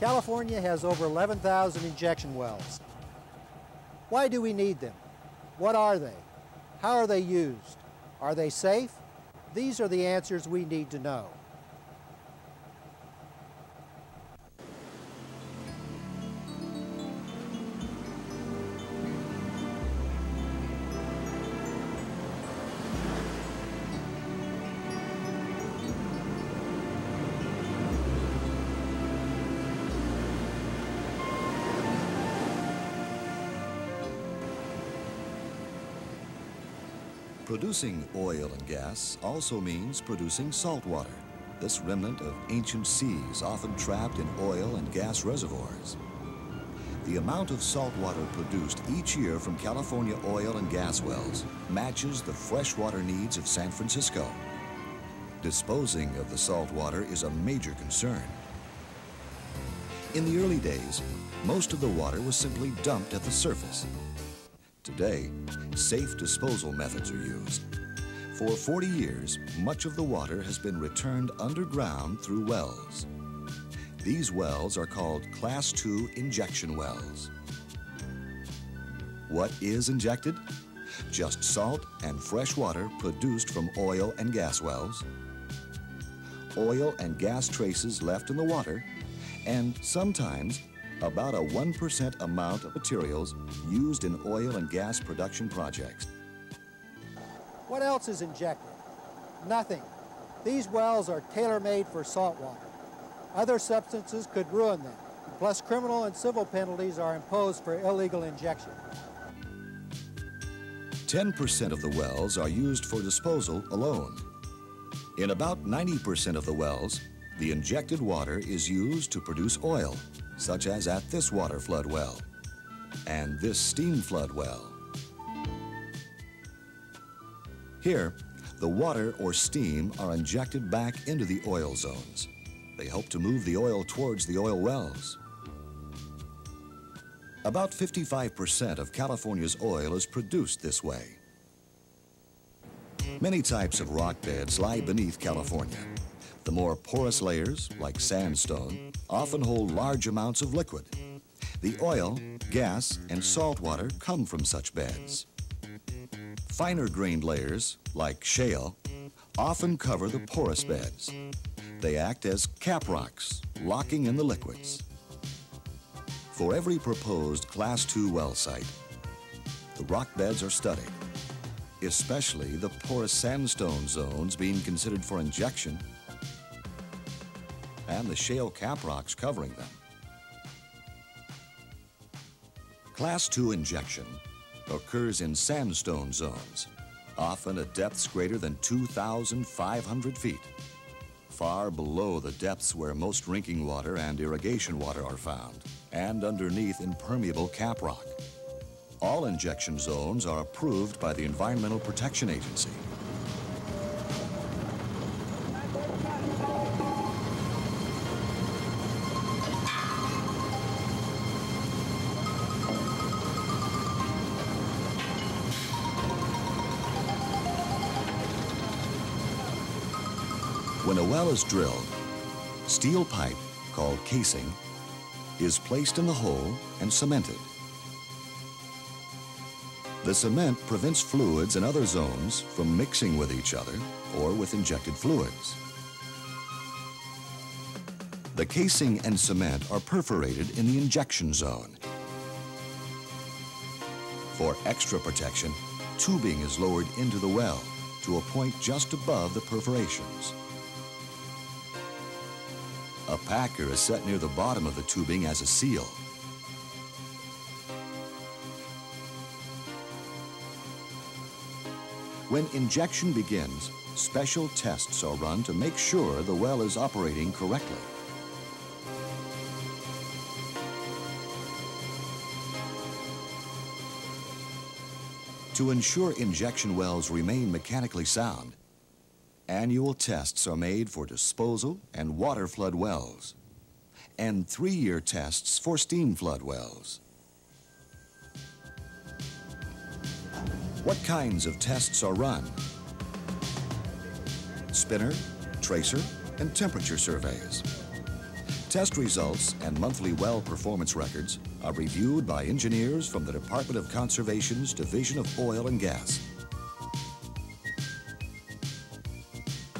California has over 11,000 injection wells. Why do we need them? What are they? How are they used? Are they safe? These are the answers we need to know. Producing oil and gas also means producing salt water, this remnant of ancient seas often trapped in oil and gas reservoirs. The amount of salt water produced each year from California oil and gas wells matches the freshwater needs of San Francisco. Disposing of the salt water is a major concern. In the early days, most of the water was simply dumped at the surface Today, safe disposal methods are used. For 40 years, much of the water has been returned underground through wells. These wells are called Class II injection wells. What is injected? Just salt and fresh water produced from oil and gas wells, oil and gas traces left in the water, and sometimes about a 1% amount of materials used in oil and gas production projects. What else is injected? Nothing. These wells are tailor-made for salt water. Other substances could ruin them. Plus, criminal and civil penalties are imposed for illegal injection. 10% of the wells are used for disposal alone. In about 90% of the wells, the injected water is used to produce oil, such as at this water flood well and this steam flood well. Here, the water or steam are injected back into the oil zones. They help to move the oil towards the oil wells. About 55% of California's oil is produced this way. Many types of rock beds lie beneath California. The more porous layers, like sandstone, often hold large amounts of liquid. The oil, gas, and salt water come from such beds. Finer grained layers, like shale, often cover the porous beds. They act as cap rocks, locking in the liquids. For every proposed Class II well site, the rock beds are studied, especially the porous sandstone zones being considered for injection and the shale cap rocks covering them. Class 2 injection occurs in sandstone zones, often at depths greater than 2,500 feet, far below the depths where most drinking water and irrigation water are found, and underneath impermeable cap rock. All injection zones are approved by the Environmental Protection Agency. A well is drilled, steel pipe, called casing, is placed in the hole and cemented. The cement prevents fluids in other zones from mixing with each other or with injected fluids. The casing and cement are perforated in the injection zone. For extra protection, tubing is lowered into the well to a point just above the perforations. A packer is set near the bottom of the tubing as a seal. When injection begins, special tests are run to make sure the well is operating correctly. To ensure injection wells remain mechanically sound, Annual tests are made for disposal and water flood wells, and three-year tests for steam flood wells. What kinds of tests are run? Spinner, tracer, and temperature surveys. Test results and monthly well performance records are reviewed by engineers from the Department of Conservation's Division of Oil and Gas.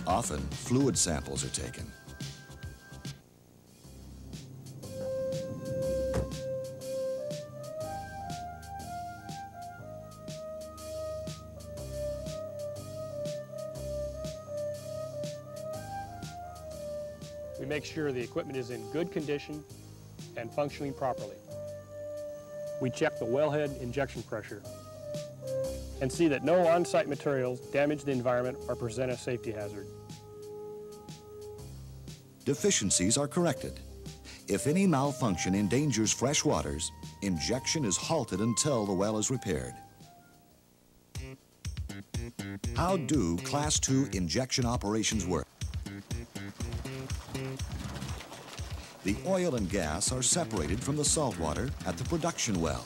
Often, fluid samples are taken. We make sure the equipment is in good condition and functioning properly. We check the wellhead injection pressure and see that no on-site materials damage the environment or present a safety hazard. Deficiencies are corrected. If any malfunction endangers fresh waters, injection is halted until the well is repaired. How do Class II injection operations work? The oil and gas are separated from the salt water at the production well.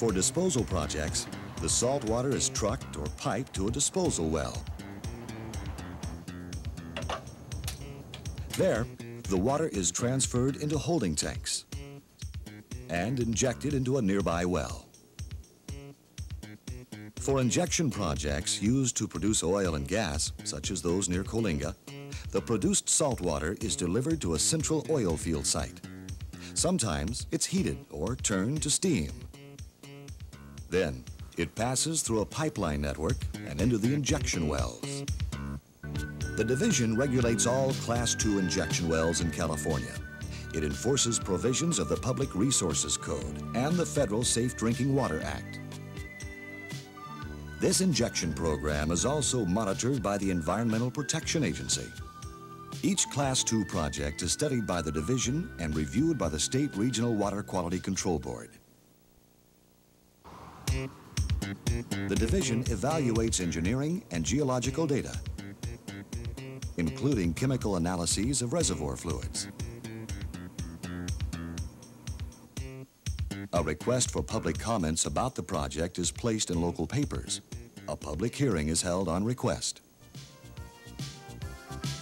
For disposal projects, the salt water is trucked or piped to a disposal well. There, the water is transferred into holding tanks and injected into a nearby well. For injection projects used to produce oil and gas, such as those near Coalinga, the produced salt water is delivered to a central oil field site. Sometimes it's heated or turned to steam. Then, it passes through a pipeline network and into the injection wells. The division regulates all Class II injection wells in California. It enforces provisions of the Public Resources Code and the Federal Safe Drinking Water Act. This injection program is also monitored by the Environmental Protection Agency. Each Class II project is studied by the division and reviewed by the State Regional Water Quality Control Board. The division evaluates engineering and geological data, including chemical analyses of reservoir fluids. A request for public comments about the project is placed in local papers. A public hearing is held on request.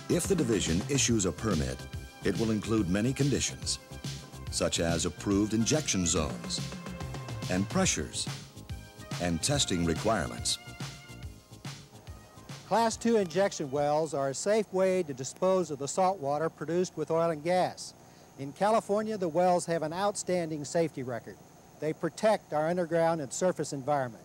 If the division issues a permit, it will include many conditions, such as approved injection zones and pressures and testing requirements. Class II injection wells are a safe way to dispose of the salt water produced with oil and gas. In California, the wells have an outstanding safety record. They protect our underground and surface environment.